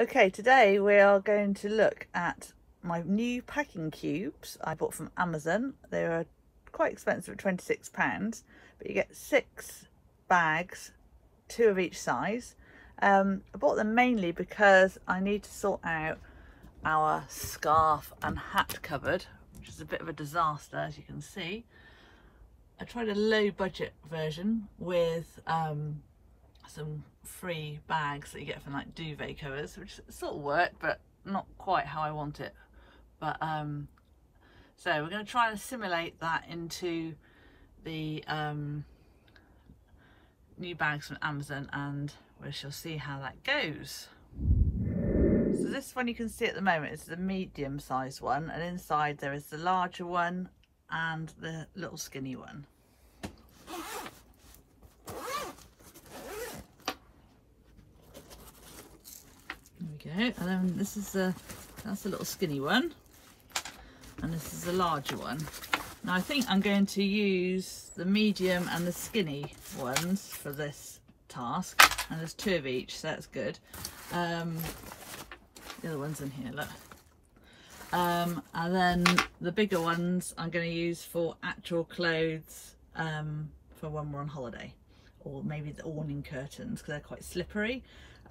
Okay, today we are going to look at my new packing cubes I bought from Amazon. They are quite expensive at £26, but you get six bags, two of each size. Um, I bought them mainly because I need to sort out our scarf and hat cupboard, which is a bit of a disaster as you can see. I tried a low budget version with um, some free bags that you get from like duvet covers, which sort of worked, but not quite how I want it. But um, so we're going to try and simulate that into the um, new bags from Amazon and we shall see how that goes. So this one you can see at the moment is the medium sized one and inside there is the larger one and the little skinny one. And then this is a, that's a little skinny one. And this is a larger one. Now I think I'm going to use the medium and the skinny ones for this task. And there's two of each, so that's good. Um, the other one's in here, look. Um, and then the bigger ones I'm going to use for actual clothes um, for when we're on holiday. Or maybe the awning curtains because they're quite slippery.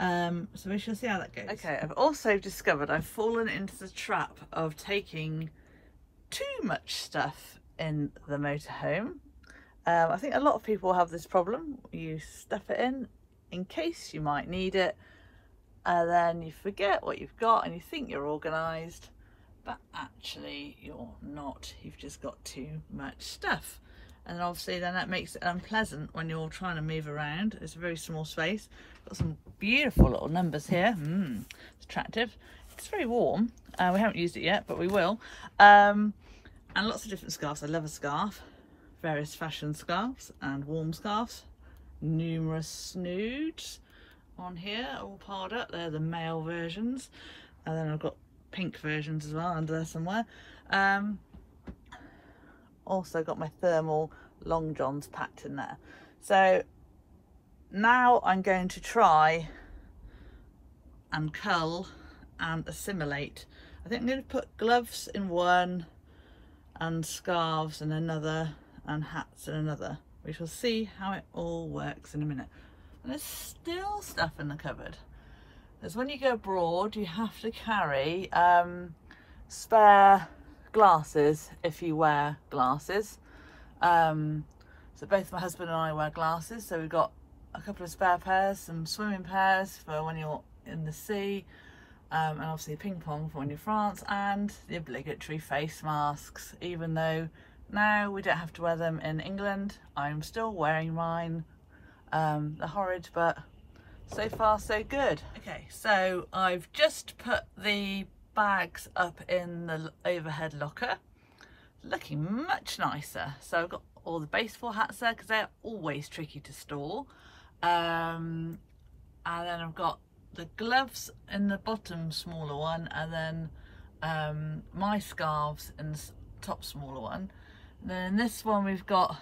Um, so we shall see how that goes. Okay, I've also discovered I've fallen into the trap of taking too much stuff in the motorhome. Um, I think a lot of people have this problem. You stuff it in in case you might need it and then you forget what you've got and you think you're organised but actually you're not. You've just got too much stuff and obviously then that makes it unpleasant when you're trying to move around. It's a very small space. Got some beautiful little numbers here. Mm, it's attractive. It's very warm. Uh, we haven't used it yet, but we will. Um, and lots of different scarves. I love a scarf. Various fashion scarves and warm scarves. Numerous snoods on here, all piled up. They're the male versions. And then I've got pink versions as well under there somewhere. Um, also got my thermal long johns packed in there. So now I'm going to try and cull and assimilate. I think I'm going to put gloves in one and scarves in another and hats in another. We shall see how it all works in a minute. And there's still stuff in the cupboard. Because when you go abroad, you have to carry um, spare glasses if you wear glasses. Um, so both my husband and I wear glasses. So we've got a couple of spare pairs, some swimming pairs for when you're in the sea, um, and obviously ping pong for when you're in France, and the obligatory face masks, even though now we don't have to wear them in England. I'm still wearing mine. Um, they're horrid, but so far so good. Okay, so I've just put the bags up in the overhead locker. Looking much nicer. So I've got all the baseball hats there because they're always tricky to store. Um, and then I've got the gloves in the bottom smaller one and then um, my scarves in the top smaller one. And then in this one we've got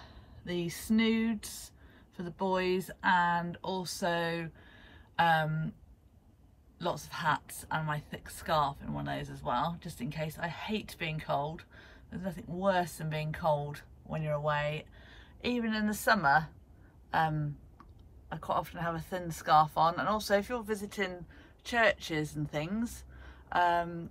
the snoods for the boys and also um, lots of hats and my thick scarf in one of those as well, just in case. I hate being cold. There's nothing worse than being cold when you're away. Even in the summer, um, I quite often have a thin scarf on. And also if you're visiting churches and things, um,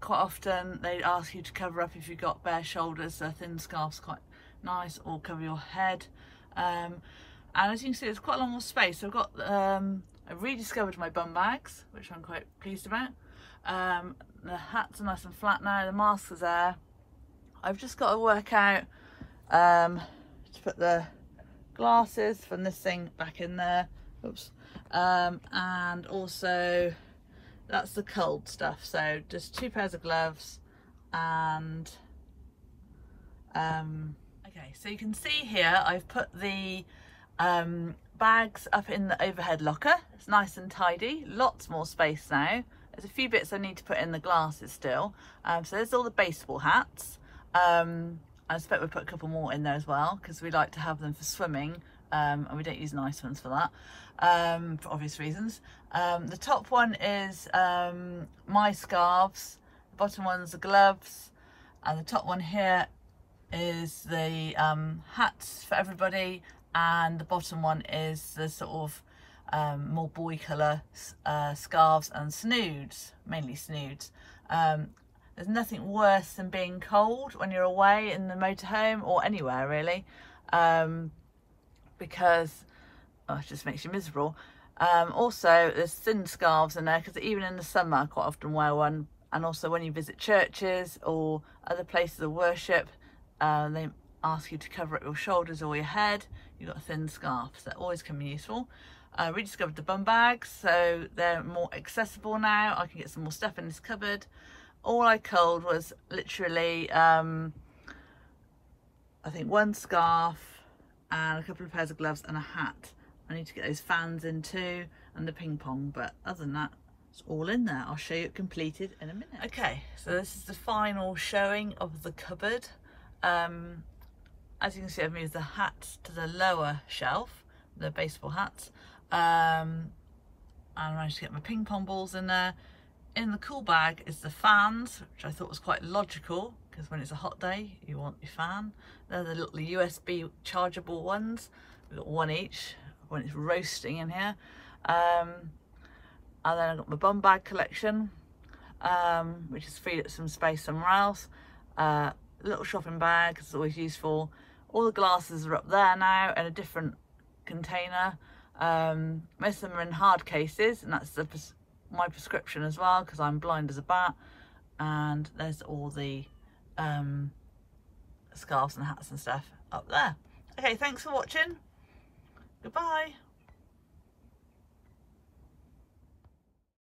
quite often they ask you to cover up if you've got bare shoulders. So a thin scarf's quite nice or cover your head. Um, and as you can see, there's quite a lot more space. So I've got um, I've rediscovered my bum bags, which I'm quite pleased about. Um, the hats are nice and flat now, the mask is there. I've just got to work out um, to put the glasses from this thing back in there. Oops. Um, and also that's the cold stuff. So just two pairs of gloves and um, okay, so you can see here I've put the um, bags up in the overhead locker. It's nice and tidy, lots more space now. There's a few bits I need to put in the glasses still. Um, so there's all the baseball hats. Um, I expect we'll put a couple more in there as well because we like to have them for swimming um, and we don't use nice ones for that um, for obvious reasons. Um, the top one is um, my scarves, the bottom one's the gloves, and the top one here is the um, hats for everybody, and the bottom one is the sort of um, more boy colour uh, scarves and snoods, mainly snoods. Um, there's nothing worse than being cold when you're away in the motorhome or anywhere really, um, because oh, it just makes you miserable. Um, also, there's thin scarves in there because even in the summer, I quite often wear one. And also, when you visit churches or other places of worship, uh, they ask you to cover up your shoulders or your head. You've got thin so that always be useful. I uh, rediscovered the bum bags, so they're more accessible now. I can get some more stuff in this cupboard. All I culled was literally, um, I think, one scarf and a couple of pairs of gloves and a hat. I need to get those fans in too and the ping pong, but other than that, it's all in there. I'll show you it completed in a minute. Okay, so this is the final showing of the cupboard. Um, as you can see, I've moved the hats to the lower shelf, the baseball hats. Um, I managed to get my ping pong balls in there. In the cool bag is the fans, which I thought was quite logical because when it's a hot day, you want your fan. They're the little USB chargeable ones. We've got one each when it's roasting in here. Um, and then I've got my bum bag collection, um, which has freed up some space somewhere else. Uh, little shopping bag is always useful. All the glasses are up there now in a different container. Um, most of them are in hard cases, and that's the, my prescription as well because I'm blind as a bat. And there's all the um, scarves and hats and stuff up there. Okay, thanks for watching. Goodbye.